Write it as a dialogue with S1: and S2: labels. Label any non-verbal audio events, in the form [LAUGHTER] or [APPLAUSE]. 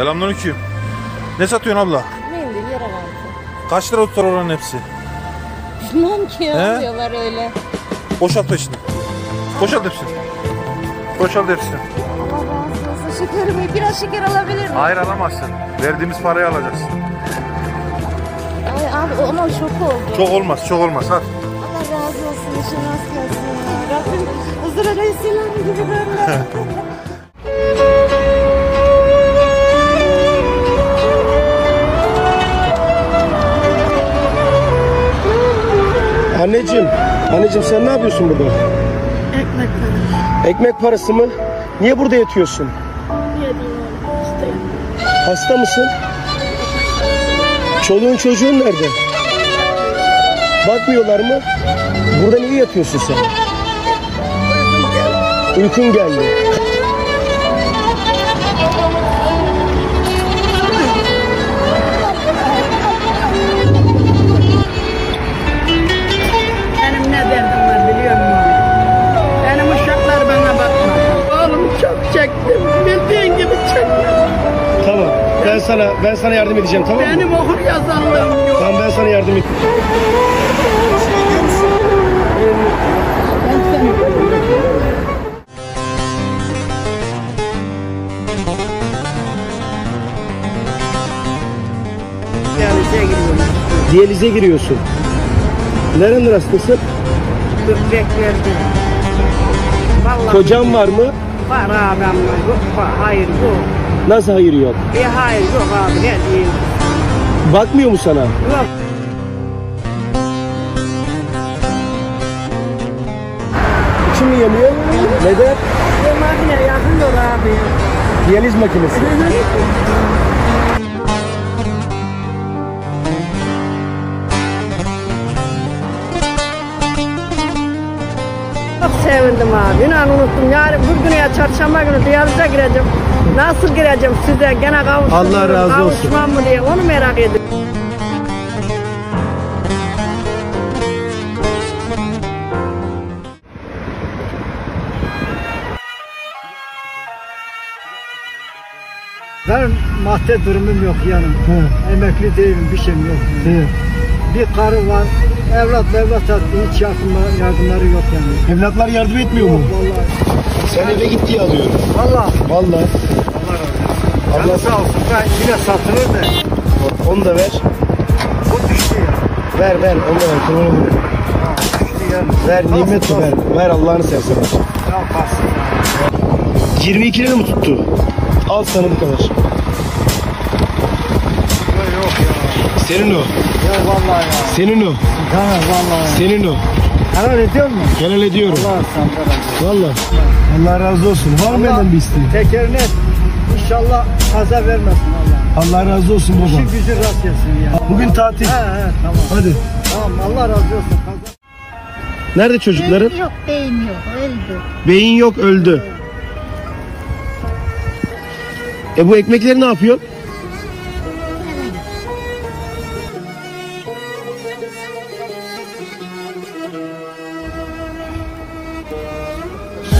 S1: Selamünaleyküm. Ne satıyorsun abla?
S2: Mendil yara.
S1: Kaç lira tutar oranın hepsi?
S2: Bilmem ki ya
S1: He?
S2: diyorlar öyle.
S1: Boşalt peşini. Boşalt hepsini. Boşalt hepsini.
S2: Allah razı olsun şekerim. Biraz şeker alabilir miyim?
S1: Hayır alamazsın. Verdiğimiz parayı alacaksın.
S2: Ay abi ama çok oldu.
S1: Çok olmaz, çok olmaz. Hadi.
S2: Allah razı olsun. İşin rast gelsin ya. Rabbim Hızır Aleyhisselam gibi böyle. [LAUGHS]
S3: Anneciğim, anneciğim sen ne yapıyorsun burada?
S2: Ekmek parası.
S3: Ekmek parası mı? Niye burada yatıyorsun?
S2: Niye diyeyim Hastayım.
S3: Hasta mısın? Çoluğun çocuğun nerede? Bakmıyorlar mı? Burada niye yatıyorsun sen? Uykun geldi. Sana ben sana yardım edeceğim tamam mı?
S4: Benim okur yazanlığım yok.
S3: Tamam ben sana yardım edeceğim.
S4: Şey giriyorum.
S3: Diyalize giriyorsun. Nerenin hastası?
S4: Böbrek verdi. Vallahi
S3: Kocan var mı?
S4: var abi ama yok var. Hayır yok.
S3: Nasıl hayır yok?
S4: E hayır yok abi ne diyeyim.
S3: Bakmıyor mu sana?
S4: Yok.
S3: İçin mi yanıyor? Neden?
S4: Bu makine yakıyor abi.
S3: Diyaliz makinesi.
S4: Çok sevindim abi. İnan unuttum. Yarın bugün ya çarşamba günü diyalize gireceğim. Nasıl gireceğim size? Gene kavuşmam
S3: Allah razı olsun.
S4: Kavuşmam mı diye onu merak ediyorum.
S5: Ben madde durumum yok yani. Emekli değilim, bir şeyim yok. Bir karı var, evlat evlat hiç yardım, yardımları yok yani.
S3: Evlatlar yardım etmiyor mu?
S5: Vallahi.
S3: Sen eve git diye alıyorum.
S5: Valla.
S3: Vallahi.
S5: Allah
S3: Allah
S5: sağ olsun. Ben yine satılır da.
S3: onu da ver.
S5: Bu düştü ya.
S3: Ver ver onu da ver. Kurbanı ver.
S5: Ha, düştü yani.
S3: Ver
S5: Kalsın,
S3: nimet ver.
S5: kalsın.
S3: Ver Allah'ını seversen.
S5: Ya kalsın.
S3: 22 lira mı tuttu? Al sana bu kadar.
S5: Yok, yok ya.
S3: Senin o.
S5: Ya vallahi ya.
S3: Senin o.
S5: Tamam vallahi.
S3: Senin o.
S5: Helal ediyor musun?
S3: Helal ediyorum.
S5: Allah senden razı olsun.
S3: Valla. Allah razı olsun. Var mı benden bir isteğin?
S5: Tekerine inşallah kaza vermesin Allah.
S3: Allah razı olsun baba.
S5: İşin gücü rast gelsin ya.
S3: Bugün tatil.
S5: He he tamam.
S3: Hadi.
S5: Tamam Allah razı olsun. Kaza-
S3: Nerede çocukların?
S2: Yok beyin yok öldü.
S3: Beyin yok öldü. E bu ekmekleri ne yapıyorsun?